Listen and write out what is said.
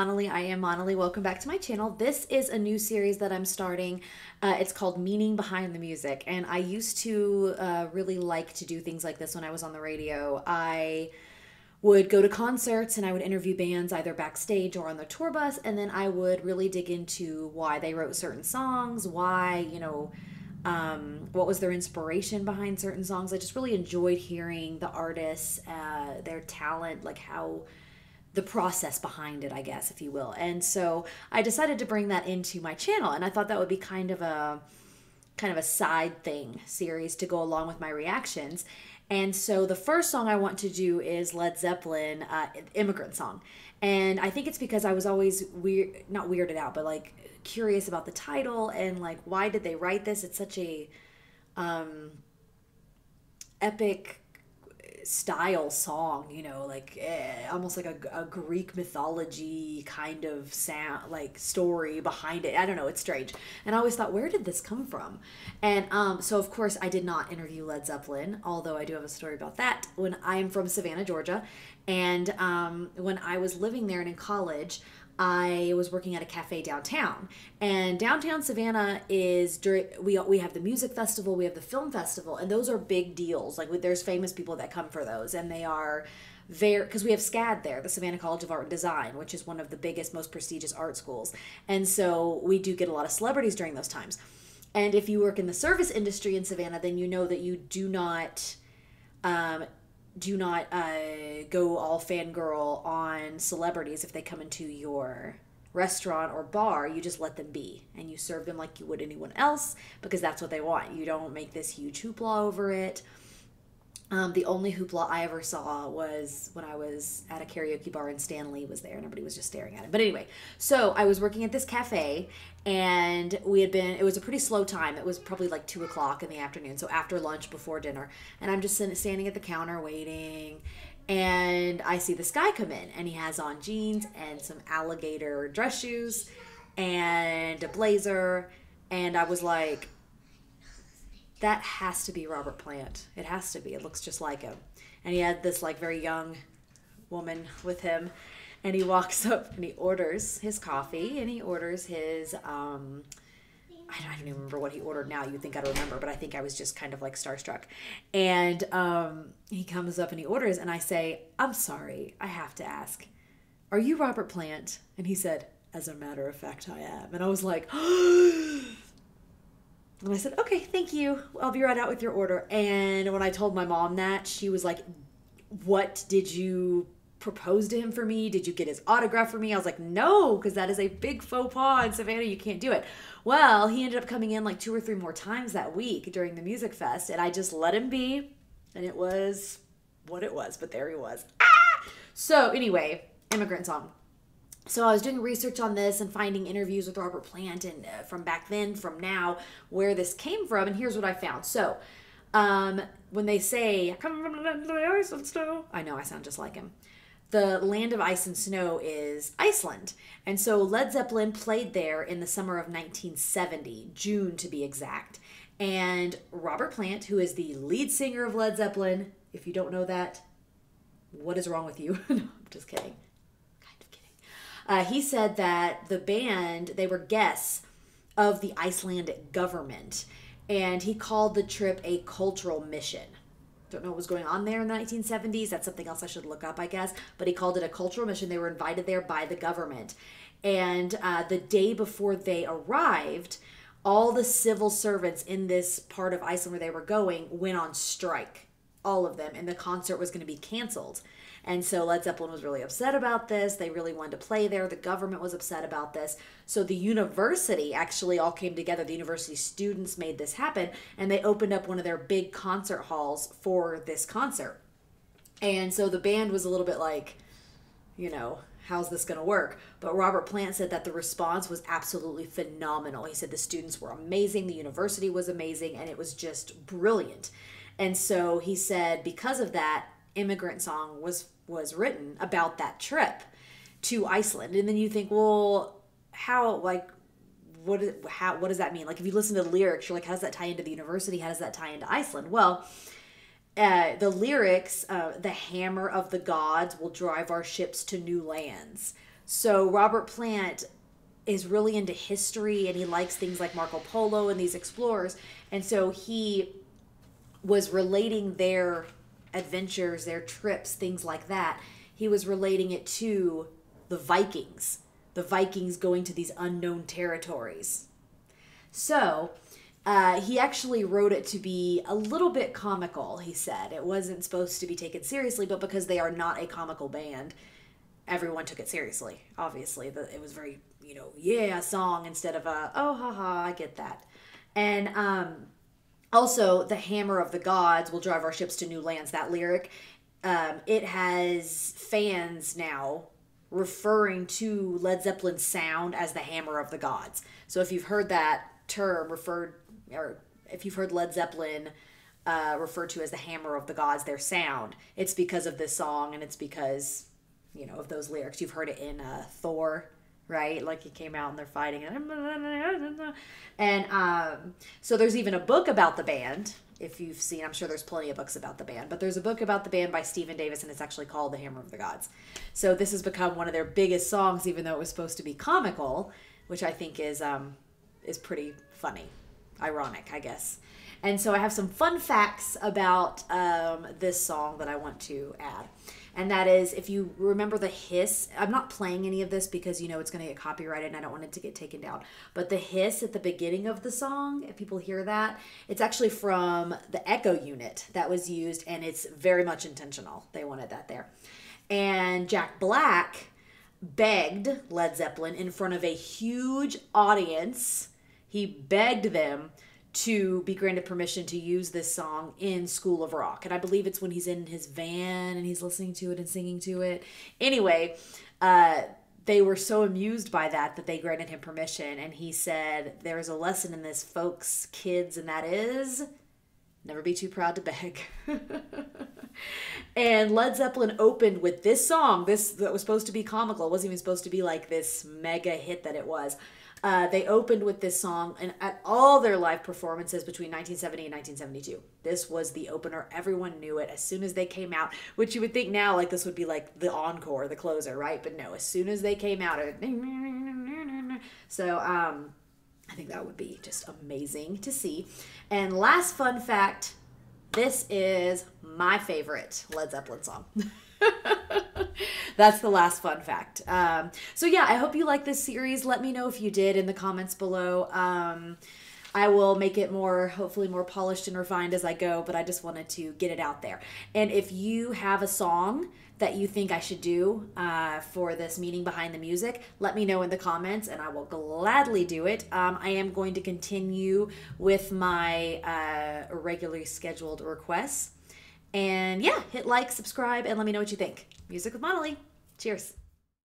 Maunalee. I am Maunalee. Welcome back to my channel. This is a new series that I'm starting. Uh, it's called Meaning Behind the Music. And I used to uh, really like to do things like this when I was on the radio. I would go to concerts and I would interview bands either backstage or on the tour bus. And then I would really dig into why they wrote certain songs, why, you know, um, what was their inspiration behind certain songs. I just really enjoyed hearing the artists, uh, their talent, like how the process behind it, I guess, if you will. And so I decided to bring that into my channel, and I thought that would be kind of a kind of a side thing series to go along with my reactions. And so the first song I want to do is Led Zeppelin, uh, "Immigrant Song," and I think it's because I was always weird, not weirded out, but like curious about the title and like why did they write this? It's such a um, epic style song, you know, like eh, almost like a, a, Greek mythology kind of sound, like story behind it. I don't know, it's strange. And I always thought, where did this come from? And um, so, of course, I did not interview Led Zeppelin, although I do have a story about that. When I am from Savannah, Georgia, and um, when I was living there and in college, I was working at a cafe downtown, and downtown Savannah is during we we have the music festival, we have the film festival, and those are big deals. Like there's famous people that come for those, and they are very because we have SCAD there, the Savannah College of Art and Design, which is one of the biggest, most prestigious art schools, and so we do get a lot of celebrities during those times. And if you work in the service industry in Savannah, then you know that you do not um, do not uh, go all fangirl on celebrities if they come into your restaurant or bar. You just let them be and you serve them like you would anyone else because that's what they want. You don't make this huge hoopla over it. Um, the only hoopla I ever saw was when I was at a karaoke bar and Stan Lee was there and everybody was just staring at him. But anyway, so I was working at this cafe and we had been, it was a pretty slow time. It was probably like two o'clock in the afternoon. So after lunch, before dinner. And I'm just standing at the counter waiting. And I see this guy come in and he has on jeans and some alligator dress shoes and a blazer. And I was like, that has to be Robert Plant. It has to be. It looks just like him. And he had this like very young woman with him. And he walks up and he orders his coffee and he orders his um I don't even remember what he ordered now. You'd think I'd remember, but I think I was just kind of like starstruck. And um, he comes up and he orders, and I say, I'm sorry, I have to ask, are you Robert Plant? And he said, As a matter of fact, I am. And I was like, And I said, okay, thank you. I'll be right out with your order. And when I told my mom that, she was like, what did you propose to him for me? Did you get his autograph for me? I was like, no, because that is a big faux pas in Savannah. You can't do it. Well, he ended up coming in like two or three more times that week during the music fest, and I just let him be. And it was what it was, but there he was. Ah! So, anyway, immigrant song so I was doing research on this and finding interviews with Robert Plant and uh, from back then, from now, where this came from. And here's what I found. So, um, when they say "come from the land of ice and snow," I know I sound just like him. The land of ice and snow is Iceland, and so Led Zeppelin played there in the summer of 1970, June to be exact. And Robert Plant, who is the lead singer of Led Zeppelin, if you don't know that, what is wrong with you? no, I'm just kidding. Uh, he said that the band, they were guests of the Icelandic government, and he called the trip a cultural mission. Don't know what was going on there in the 1970s. That's something else I should look up, I guess. But he called it a cultural mission. They were invited there by the government. And uh, the day before they arrived, all the civil servants in this part of Iceland where they were going went on strike. All of them. And the concert was going to be canceled. And so Led Zeppelin was really upset about this. They really wanted to play there. The government was upset about this. So the university actually all came together. The university students made this happen and they opened up one of their big concert halls for this concert. And so the band was a little bit like, you know, how's this going to work? But Robert Plant said that the response was absolutely phenomenal. He said the students were amazing, the university was amazing, and it was just brilliant. And so he said because of that, immigrant song was was written about that trip to Iceland. And then you think, well, how like what how what does that mean? Like if you listen to the lyrics, you're like, how does that tie into the university? How does that tie into Iceland? Well, uh, the lyrics, uh, the hammer of the gods will drive our ships to new lands. So Robert Plant is really into history and he likes things like Marco Polo and these explorers. And so he was relating their adventures, their trips, things like that. He was relating it to the Vikings, the Vikings going to these unknown territories. So, uh, he actually wrote it to be a little bit comical, he said. It wasn't supposed to be taken seriously, but because they are not a comical band, everyone took it seriously. Obviously, it was very, you know, yeah, song instead of a, oh, haha, I get that. And um, also, the hammer of the gods will drive our ships to new lands. That lyric, um, it has fans now referring to Led Zeppelin's sound as the hammer of the gods. So if you've heard that term referred, or if you've heard Led Zeppelin uh, referred to as the hammer of the gods, their sound, it's because of this song and it's because, you know, of those lyrics. You've heard it in uh, Thor right? Like he came out and they're fighting, and um, so there's even a book about the band. If you've seen, I'm sure there's plenty of books about the band, but there's a book about the band by Stephen Davis, and it's actually called "The Hammer of the Gods." So this has become one of their biggest songs, even though it was supposed to be comical, which I think is um, is pretty funny, ironic, I guess. And so I have some fun facts about um, this song that I want to add. And that is if you remember the hiss i'm not playing any of this because you know it's going to get copyrighted and i don't want it to get taken down. But the hiss at the beginning of the song if people hear that it's actually from the echo unit that was used and it's very much intentional. They wanted that there. And jack black begged led zeppelin in front of a huge audience. He begged them to be granted permission to use this song in School of Rock. And I believe it's when he's in his van and he's listening to it and singing to it. Anyway, uh, they were so amused by that that they granted him permission. And he said, There's a lesson in this, folks, kids, and that is never be too proud to beg. and Led Zeppelin opened with this song, this that was supposed to be comical. It wasn't even supposed to be like this mega hit that it was. Uh, they opened with this song, and at all their live performances between 1970 and 1972, this was the opener. Everyone knew it as soon as they came out, which you would think now, like, this would be like the encore, the closer, right? But no, as soon as they came out, so um, I think that would be just amazing to see. And last fun fact this is my favorite Led Zeppelin song. That's the last fun fact. Um, so yeah, I hope you like this series. Let me know if you did in the comments below. Um, I will make it more, hopefully, more polished and refined as I go, but I just wanted to get it out there. And if you have a song that you think I should do uh, for this meaning behind the music, let me know in the comments and I will gladly do it. Um, I am going to continue with my uh, regularly scheduled requests. And yeah, hit like, subscribe, and let me know what you think. Music with Maunalee. Cheers.